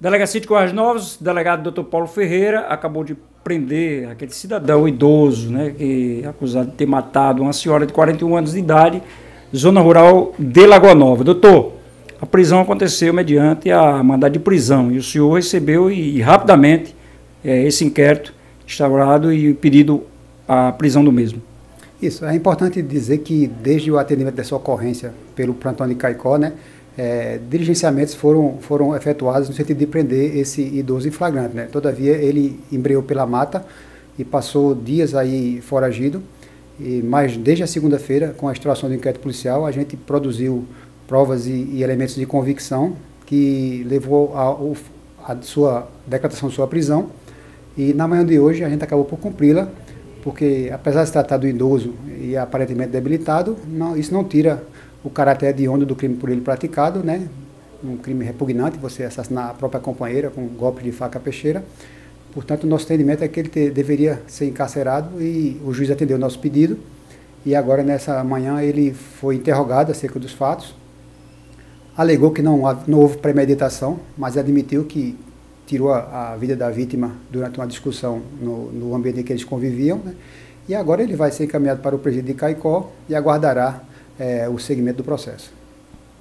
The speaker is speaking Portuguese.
Delegacia de Correios Novos, delegado Dr. Paulo Ferreira acabou de prender aquele cidadão idoso, né, que é acusado de ter matado uma senhora de 41 anos de idade, zona rural de Lagoa Nova. Doutor, a prisão aconteceu mediante a mandado de prisão e o senhor recebeu e, e rapidamente é, esse inquérito instaurado e pedido a prisão do mesmo. Isso, é importante dizer que desde o atendimento dessa ocorrência pelo plantão de Caicó, né, é, diligenciamentos foram, foram efetuados no sentido de prender esse idoso em flagrante. Né? Todavia, ele embreou pela mata e passou dias aí foragido, e, mas desde a segunda-feira, com a instalação do inquérito policial, a gente produziu provas e, e elementos de convicção que levou a, a sua decretação de sua prisão. E na manhã de hoje a gente acabou por cumpri-la, porque apesar de se tratar do idoso e aparentemente debilitado, não, isso não tira o caráter hediondo do crime por ele praticado, né? Um crime repugnante, você assassinar a própria companheira com um golpe de faca peixeira. Portanto, o nosso entendimento é que ele te, deveria ser encarcerado e o juiz atendeu o nosso pedido. E agora, nessa manhã, ele foi interrogado acerca dos fatos. Alegou que não, não houve premeditação, mas admitiu que tirou a, a, vida da vítima durante uma discussão no, no ambiente em que eles conviviam. Né? E agora ele vai ser encaminhado para o presídio de Caicó e aguardará é, o segmento do processo.